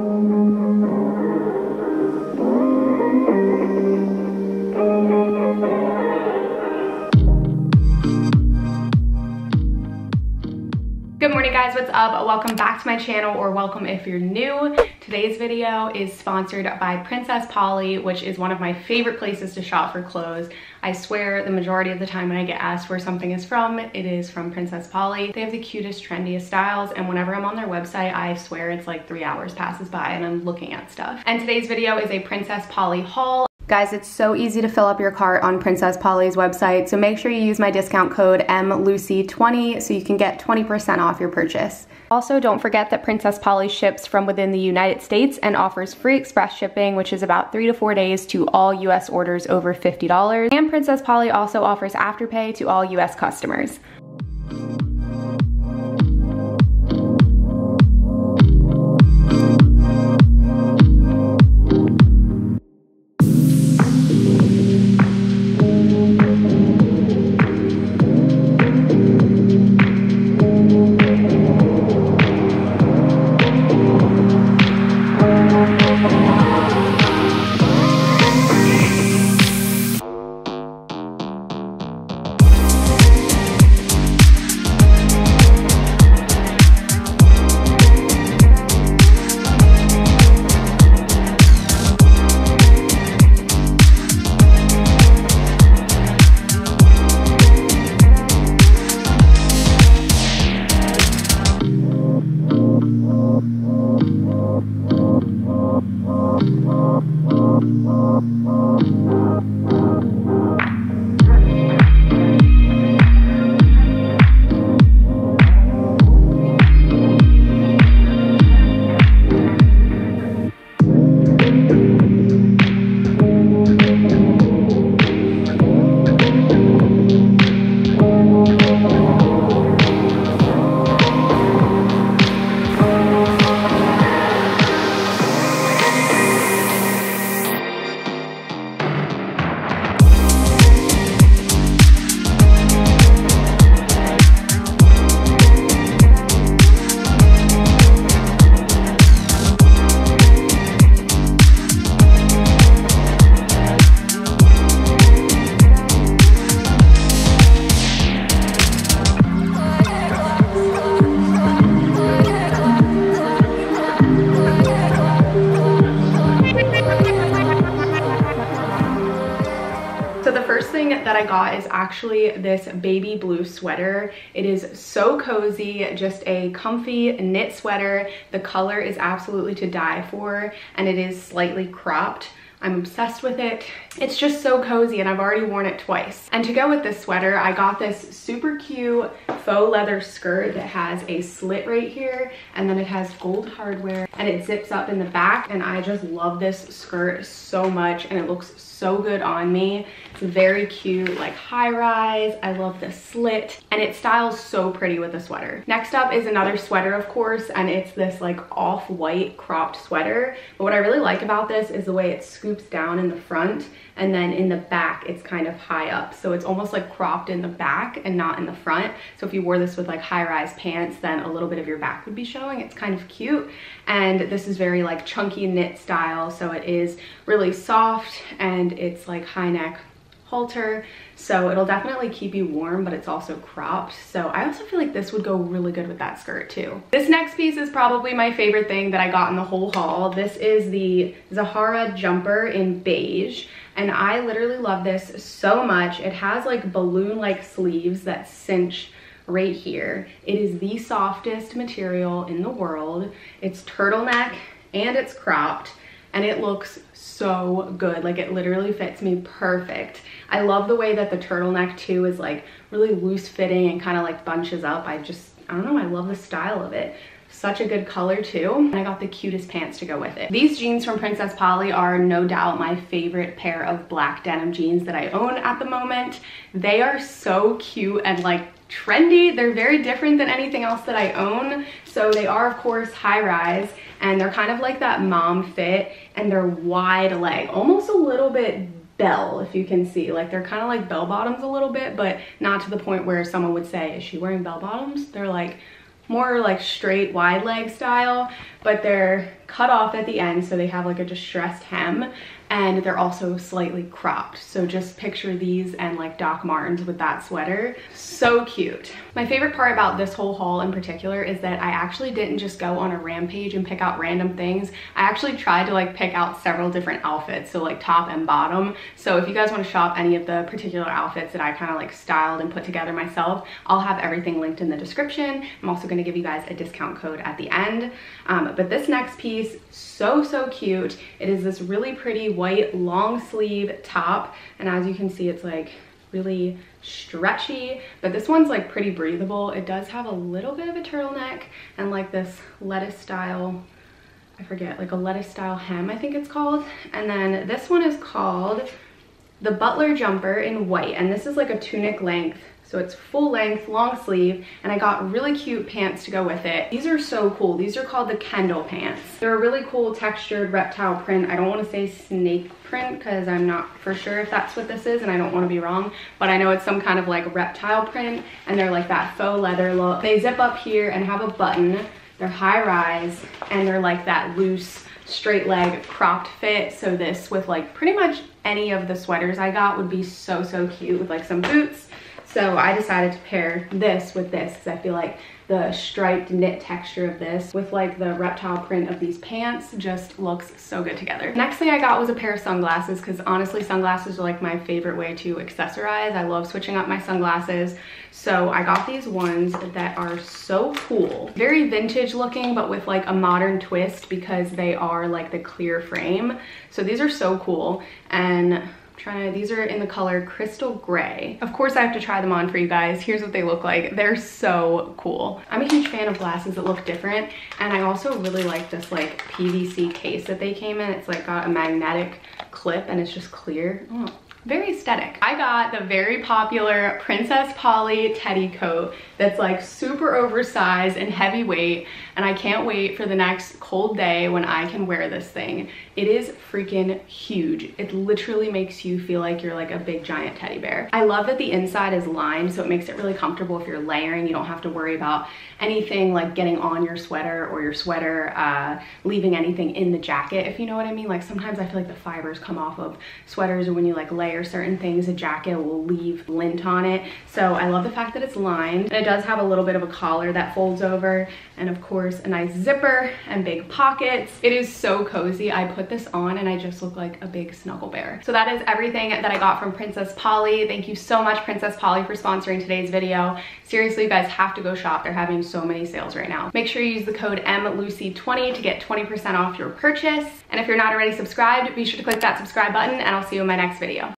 Good guys, what's up? Welcome back to my channel or welcome if you're new. Today's video is sponsored by Princess Polly, which is one of my favorite places to shop for clothes. I swear the majority of the time when I get asked where something is from, it is from Princess Polly. They have the cutest, trendiest styles and whenever I'm on their website, I swear it's like three hours passes by and I'm looking at stuff. And today's video is a Princess Polly haul. Guys, it's so easy to fill up your cart on Princess Polly's website, so make sure you use my discount code MLucy20 so you can get 20% off your purchase. Also, don't forget that Princess Polly ships from within the United States and offers free express shipping, which is about three to four days to all US orders over $50. And Princess Polly also offers Afterpay to all US customers. I got is actually this baby blue sweater. It is so cozy, just a comfy knit sweater. The color is absolutely to die for and it is slightly cropped. I'm obsessed with it. It's just so cozy and I've already worn it twice. And to go with this sweater, I got this super cute faux leather skirt that has a slit right here and then it has gold hardware and it zips up in the back and I just love this skirt so much and it looks so good on me. It's very cute, like high rise. I love the slit and it styles so pretty with the sweater. Next up is another sweater, of course, and it's this like off-white cropped sweater. But what I really like about this is the way it scoops down in the front and then in the back it's kind of high up. So it's almost like cropped in the back and not in the front. So if you wore this with like high-rise pants then a little bit of your back would be showing. It's kind of cute. And this is very like chunky knit style so it is really soft and it's like high neck halter so it'll definitely keep you warm but it's also cropped so I also feel like this would go really good with that skirt too. This next piece is probably my favorite thing that I got in the whole haul. This is the Zahara jumper in beige and I literally love this so much. It has like balloon-like sleeves that cinch right here. It is the softest material in the world. It's turtleneck and it's cropped and it looks so good. Like it literally fits me perfect. I love the way that the turtleneck too is like really loose fitting and kind of like bunches up. I just, I don't know, I love the style of it such a good color too. And I got the cutest pants to go with it. These jeans from Princess Polly are no doubt my favorite pair of black denim jeans that I own at the moment. They are so cute and like trendy. They're very different than anything else that I own. So they are of course high rise and they're kind of like that mom fit and they're wide leg, almost a little bit bell if you can see. Like they're kind of like bell bottoms a little bit but not to the point where someone would say is she wearing bell bottoms? They're like more like straight wide leg style, but they're cut off at the end so they have like a distressed hem and they're also slightly cropped. So just picture these and like Doc Martens with that sweater. So cute. My favorite part about this whole haul in particular is that I actually didn't just go on a rampage and pick out random things. I actually tried to like pick out several different outfits, so like top and bottom. So if you guys wanna shop any of the particular outfits that I kind of like styled and put together myself, I'll have everything linked in the description. I'm also gonna give you guys a discount code at the end. Um, Um, but this next piece, so, so cute. It is this really pretty white long sleeve top. And as you can see, it's like really stretchy, but this one's like pretty breathable. It does have a little bit of a turtleneck and like this lettuce style, I forget, like a lettuce style hem, I think it's called. And then this one is called the Butler Jumper in white. And this is like a tunic length so it's full length, long sleeve, and I got really cute pants to go with it. These are so cool. These are called the Kendall pants. They're a really cool textured reptile print. I don't want to say snake print because I'm not for sure if that's what this is and I don't want to be wrong, but I know it's some kind of like reptile print and they're like that faux leather look. They zip up here and have a button. They're high rise and they're like that loose straight leg cropped fit. So this with like pretty much any of the sweaters I got would be so, so cute with like some boots so I decided to pair this with this because I feel like the striped knit texture of this with like the reptile print of these pants just looks so good together. Next thing I got was a pair of sunglasses because honestly sunglasses are like my favorite way to accessorize. I love switching up my sunglasses. So I got these ones that are so cool. Very vintage looking but with like a modern twist because they are like the clear frame. So these are so cool and trying to, these are in the color Crystal Gray. Of course I have to try them on for you guys. Here's what they look like. They're so cool. I'm a huge fan of glasses that look different. And I also really like this like PVC case that they came in. It's like got a magnetic clip and it's just clear. Oh, very aesthetic. I got the very popular Princess Polly teddy coat that's like super oversized and heavyweight and I can't wait for the next cold day when I can wear this thing. It is freaking huge. It literally makes you feel like you're like a big giant teddy bear. I love that the inside is lined so it makes it really comfortable if you're layering. You don't have to worry about anything like getting on your sweater or your sweater uh, leaving anything in the jacket if you know what I mean. Like sometimes I feel like the fibers come off of sweaters or when you like layer certain things a jacket will leave lint on it. So I love the fact that it's lined. And it does have a little bit of a collar that folds over and of course a nice zipper and big pockets. It is so cozy. I put this on and I just look like a big snuggle bear. So that is everything that I got from Princess Polly. Thank you so much Princess Polly for sponsoring today's video. Seriously, you guys have to go shop. They're having so many sales right now. Make sure you use the code MLucy20 to get 20% off your purchase. And if you're not already subscribed, be sure to click that subscribe button and I'll see you in my next video.